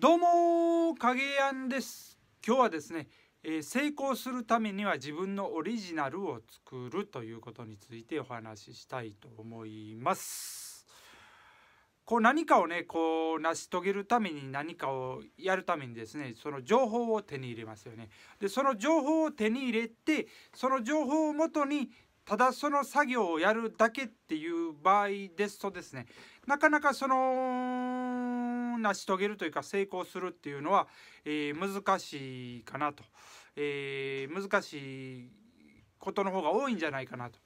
どうも影やんです。今日はですね、えー、成功するためには自分のオリジナルを作るということについてお話ししたいと思います。こう何かをねこう成し遂げるために何かをやるためにですねその情報を手に入れますよね。でその情報を手に入れてその情報をもとにただその作業をやるだけっていう場合ですとですねなかなかその成し遂げるというか成功するっていうのは、えー、難しいかなと、えー、難しいことの方が多いんじゃないかなと。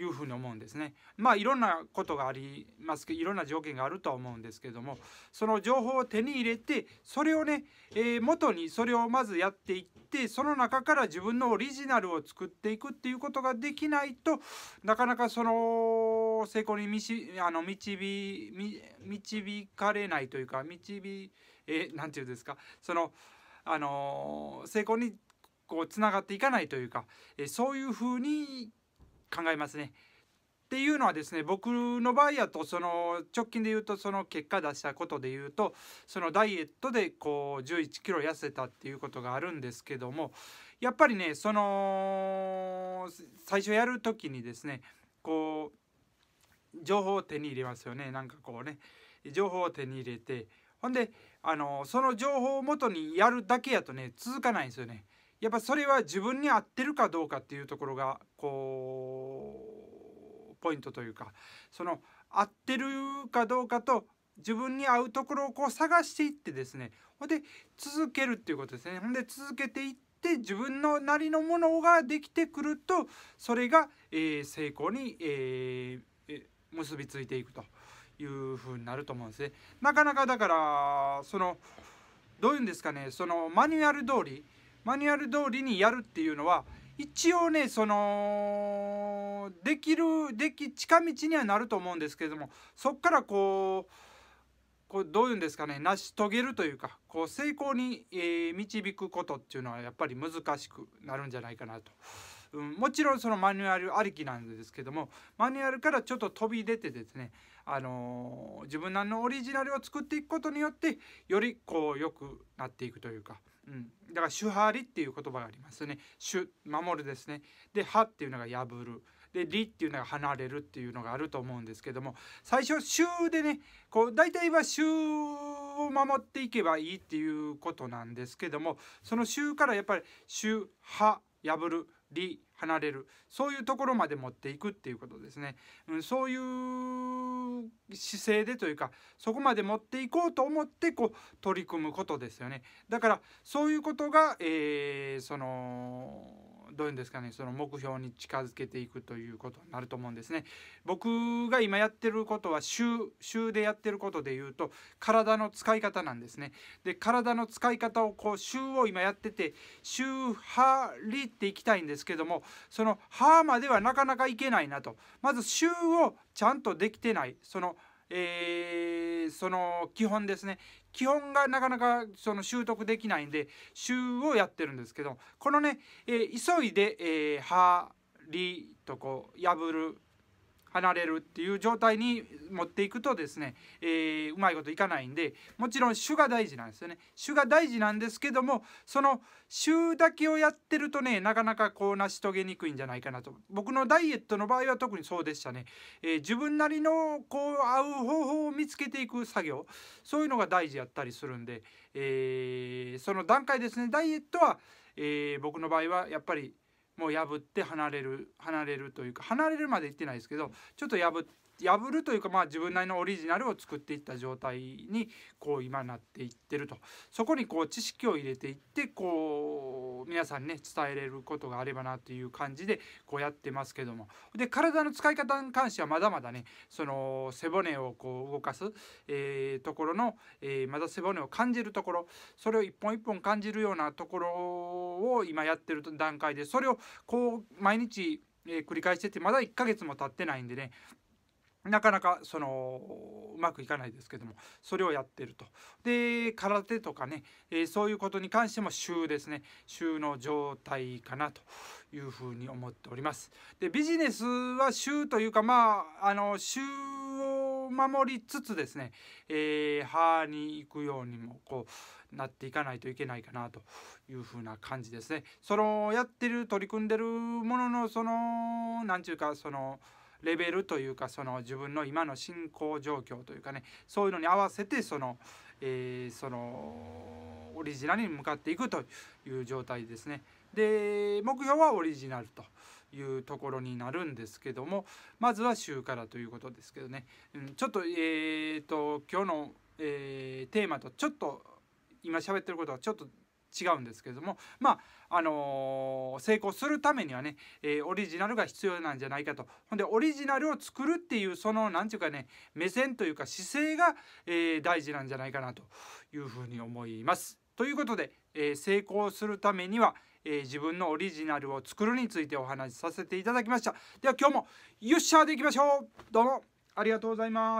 いうふうに思うんですね。まあいろんなことがありますけどいろんな条件があるとは思うんですけどもその情報を手に入れてそれをね、えー、元にそれをまずやっていってその中から自分のオリジナルを作っていくっていうことができないとなかなかその成功に導あの導導かれないというか導え何て言うんですかそのあの成功にこうつながっていかないというか、えそういうふうに考えますね。っていうのはですね僕の場合やとその直近で言うとその結果出したことで言うとそのダイエットでこう1 1キロ痩せたっていうことがあるんですけどもやっぱりねその最初やる時にですねこう情報を手に入れますよねなんかこうね情報を手に入れてほんであのその情報をもとにやるだけやとね続かないんですよね。やっぱそれは自分に合ってるかどうかっていうところがこうポイントというかその合ってるかどうかと自分に合うところをこう探していってですねほんで続けるっていうことですねほんで続けていって自分のなりのものができてくるとそれが、えー、成功に、えー、結びついていくというふうになると思うんですね。なかなかだからそのどういうんですかねそのマニュアル通りマニュアル通りにやるっていうのは一応ねそのできるでき近道にはなると思うんですけれどもそっからこうこうどういうんですかね成し遂げるというかこう成功に、え、導くことっていうのはやっぱり難しくなるんじゃないかなと。うん、もちろんそのマニュアルありきなんですけどもマニュアルからちょっと飛び出てですね、あのー、自分なりのオリジナルを作っていくことによってよりこう良くなっていくというか、うん、だから「主張り」っていう言葉がありますね「主」守るですね。で「は」っていうのが破る。で「り」っていうのが離れるっていうのがあると思うんですけども最初「週」でねこう大体は「週」を守っていけばいいっていうことなんですけどもその「週」からやっぱり「週」「は」破る「離」離れる。そういうところまで持っていくっていうことですね、うん、そういう姿勢でというかそこまで持っていこうと思ってこう取り組むことですよね。だからそういうことが、えー、そのどういうんですかねその目標に近づけていくということになると思うんですね。僕が今やってることは週週でやってることでいうと体の使い方なんですね。で体の使い方をこう週を今やってて週張りっていきたいんですけどもその歯まではなかなかいけないなとまず週をちゃんとできてないそのえー、その基本ですね。基本がなかなかその習得できないんで週をやってるんですけどこのね、えー、急いで、えー、りとこう破る離れるっていう状態に持っていくとですね、えー、うまいこといかないんでもちろん主が大事なんですよね。主が大事なんですけどもその主だけをやってるとねなかなかこう成し遂げにくいんじゃないかなと。僕のダイエットの場合は特にそうでしたね、えー、自分なりのこう合う方法を見つけていく作業そういうのが大事やったりするんで、えー、その段階ですね。ダイエットは、え僕の場合はやっぱりもう破って離れる離れるというか離れるまでいってないですけどちょっと破って破るというかまあ自分なりのオリジナルを作っていった状態にこう今なっていってると。そこにこう知識を入れていってこう皆さんね伝えれることがあればなという感じでこうやってますけども。で体の使い方に関してはまだまだねその背骨をこう動かす、えー、ところの、えー、まだ背骨を感じるところそれを一本一本感じるようなところを今やってる段階でそれをこう毎日えー、繰り返しててまだ1ヶ月も経ってないんでねなかなかそのうまくいかないですけどもそれをやってると。で空手とかね、えー、そういうことに関しても週ですね週の状態かなというふうに思っております。でビジネスは週というかまああの週を守りつつですね、えー、歯に行くようにもこうなっていかないといけないかなというふうな感じですね。そのやってる取り組んでるもののその何て言うかそのレベルというかその自分の今の進行状況というかねそういうのに合わせてその、えー、そのオリジナルに向かっていくという状態ですね。で目標はオリジナルというところになるんですけどもまずは週からということですけどね、うん、ちょっとえっ、ー、と今日の、えー、テーマとちょっと今喋ってることはちょっと違うんですけれどもまああのー、成功するためにはね、えー、オリジナルが必要なんじゃないかとほんでオリジナルを作るっていうその何て言うかね目線というか姿勢が、えー、大事なんじゃないかなというふうに思います。ということで、え成功するためには、え自分のオリジナルを作るについてお話しさせていただきました。では今日もよっしゃでいきましょうどうもありがとうございます。